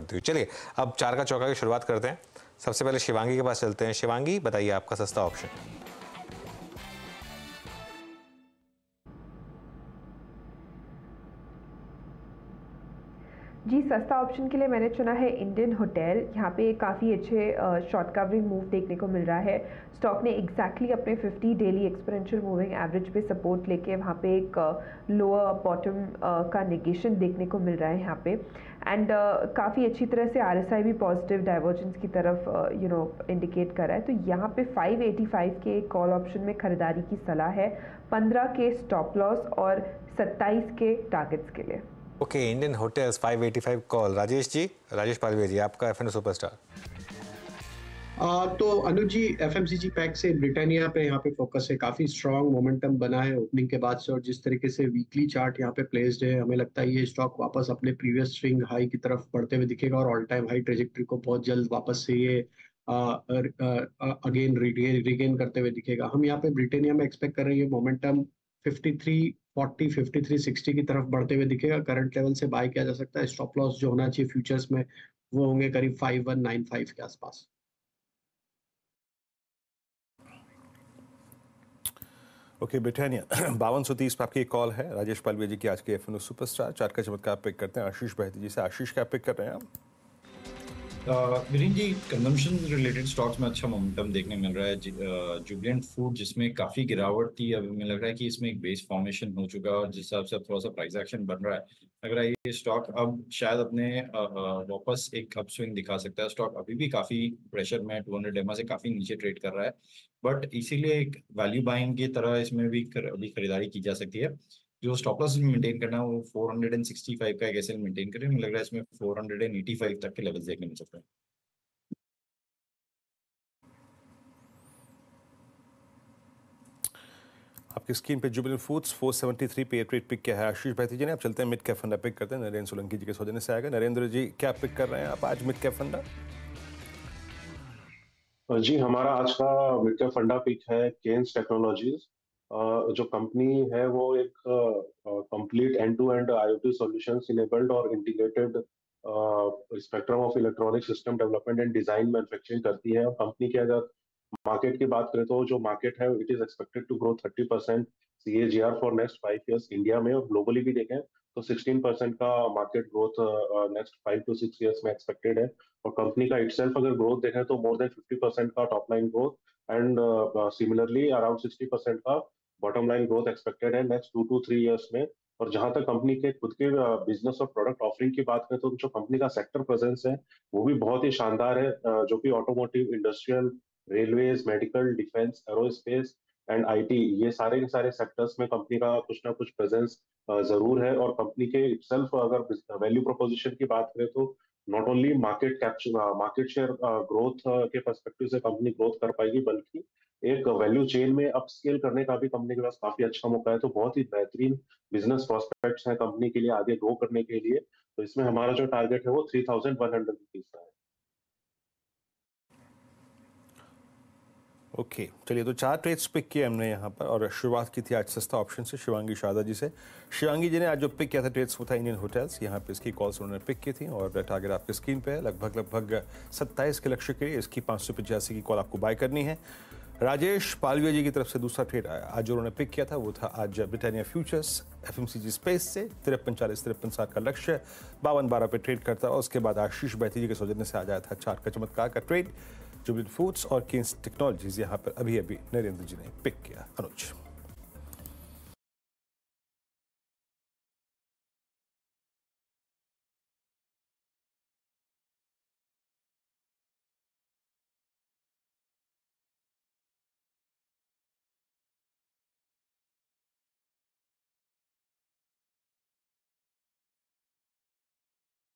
पड़ती हुई। चलिए, अब चार का चौका की शुरुआत करते हैं। सबसे पहले शिवांगी के पास चलते हैं। शिवांगी, बताइए आपका सस्ता ऑप्शन जी सस्ता ऑप्शन के लिए मैंने चुना है इंडियन होटल यहाँ पे काफ़ी अच्छे शॉर्ट कवरिंग मूव देखने को मिल रहा है। स्टॉक ने एग्जैक्टली exactly अपने 50 डेली एक्सपोनेंशियल मूविंग एवरेज पे सपोर्ट लेके वहाँ पे एक लोअर बॉटम का नेगेशन देखने को मिल रहा है यहाँ पे। एंड uh, काफ़ी अच्छी तरह से आरएसआई भी पॉजिटिव डाइवर्जेंस की तरफ़ यू नो इंडिकेट कर रहा है। तो यहाँ पे 585 के कॉल ऑप्शन में ख़रीदारी की सलाह है। 15 के स्टॉप लॉस और 27 के टारगेट्स के लिए। Okay Indian hotels 585 call Rajesh ji Rajesh Palve ji आपका एफ़ सुपरस्टार आ, तो अनुज जी एफ़ पैक से ब्रिटानिया पे यहाँ पे फोकस है काफ़ी स्ट्रॉन्ग मोमेंटम बना है ओपनिंग के बाद से और जिस तरीके से वीकली चार्ट यहाँ पे प्लेस्ड है हमें लगता है ये स्टॉक वापस अपने प्रीवियस स्विंग हाई की तरफ़ बढ़ते हुए दिखेगा और ऑल टाइम हाई ट्रेजेक्ट्री को बहुत जल्द वापस से ये अगेन रिगेन करते हुए दिखेगा। हम यहाँ पे ब्रिटानिया में एक्सपेक्ट कर रहे हैं मोमेंटम 53 40 53 60 की तरफ़ बढ़ते हुए दिखेगा। करंट लेवल से बाय किया जा सकता है। स्टॉप लॉस जो होना चाहिए फ्यूचर्स में, वो होंगे करीब 5195 के आसपास। ओके ब्रिटानिया बावन सौ तीस पर आपकी एक कॉल है। राजेश पालवे जी की आज के एफ़ सुपरस्टार चार का चमत्कार पिक करते हैं। आशीष बहती जी से आशीष क्या पिक कर रहे हैं आप? Viren ji consumption related stocks में अच्छा मोमेंटम देखने मिल रहा है। जुबिलेंट फ़ूड जिसमें काफ़ी गिरावट थी अभी मुझे लग रहा है कि इसमें एक बेस फॉर्मेशन हो चुका है और जिस हिसाब से थोड़ा सा प्राइस एक्शन बन रहा है। लग रहा है ये स्टॉक अब शायद अपने वापस एक अप स्विंग दिखा सकता है। स्टॉक अभी भी काफ़ी प्रेशर में टू हंड्रेड से काफ़ी नीचे ट्रेड कर रहा है। बट इसीलिए एक वैल्यू बाइंग की तरह इसमें भी अभी खरीदारी की जा सकती है। जो स्टॉप लॉस मेंटेन करना है वो 465 का एक एसएल मेंटेन करें। मुझे लग रहा है इसमें 485 तक के लेवल्स देखने मिल सकते हैं। आपकी स्क्रीन पे जुबिल फूड्स 473 पे ट्रेड पिक क्या है आशीष भाई जी ने। आप चलते हैं मिड कैफ फंडा पिक करते हैं। नरेंद्र सोलंकी जी के सौजन्य से आएगा। नरेंद्र जी क्या पिक कर रहे हैं आप आज मिड कैफ फंडा जी हमारा आज का मिड कैफ फंडा पिक है केन्स टेक्नोलॉजीज़ जो कंपनी है, वो एक complete end to end IoT solutions enabled और integrated spectrum of electronic system development and design manufacturing करती है। और कंपनी की अगर मार्केट की बात करें तो जो मार्केट है it is expected to grow thirty percent C A G R for next five years India में। और ग्लोबली भी देखें तो 16 परसेंट का market growth next five to six years में एक्सपेक्टेड है। और कंपनी का इटसेल्फ अगर ग्रोथ देखें तो मोर देन 50 परसेंट का top line growth and similarly around 60 percent का बॉटम लाइन ग्रोथ एक्सपेक्टेड है next two to three years में। और जहाँ तक कंपनी के खुद के बिज़नेस और प्रोडक्ट ऑफरिंग की बात करें तो जो कंपनी का सेक्टर प्रेजेंस है, वो भी बहुत ही शानदार है जो कि automotive industrial railways medical defence aerospace and IT ये सारे के सारे सेक्टर्स में कंपनी का कुछ ना कुछ प्रेजेंस ज़रूर है। और कंपनी के इटसेल्फ अगर वैल्यू प्रोपोजिशन की बात करें तो not only market capture market share growth के परस्पेक्टिव से कंपनी ग्रोथ कर पाएगी, बल्कि एक वैल्यू चेन में अप स्केल करने का भी कंपनी के पास काफ़ी अच्छा मौका है तो बहुत ही बेहतरीन बिज़नेस प्रोस्पेक्ट्स है कंपनी के लिए आगे ग्रो करने के लिए। तो इसमें हमारा जो टारगेट है वो three thousand one hundred rupees का है। ओके okay, चलिए तो चार ट्रेड्स पिक किए हमने यहाँ पर और शुरुआत की थी आज सस्ता ऑप्शन से शिवांगी शारदा जी से। शिवांगी जी ने आज जो पिक किया था ट्रेड्स वो था इंडियन होटल्स यहाँ पे इसकी कॉल्स उन्होंने पिक की थी और टारगेट आपकी स्क्रीन पे है। लगभग लगभग सत्ताईस के लक्ष्य के लिए इसकी पाँच सौ पचासी की कॉल आपको बाय करनी है। राजेश पालविया जी की तरफ़ से दूसरा ट्रेड आया। आज जो उन्होंने पिक किया था, वो था आज ब्रिटानिया फ्यूचर्स एफएमसीजी स्पेस से तिरपन चालीस, तिरपन साठ का लक्ष्य, बावन बारह पे ट्रेड करता और उसके बाद आशीष बैती जी के सौजन्य से आ जाया था चार का चमत्कार का ट्रेड जुबिल फूड्स और किंग्स टेक्नोलॉजीज़ यहाँ पर अभी अभी नरेंद्र जी ने पिक किया। अनुज।